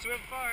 Swim far.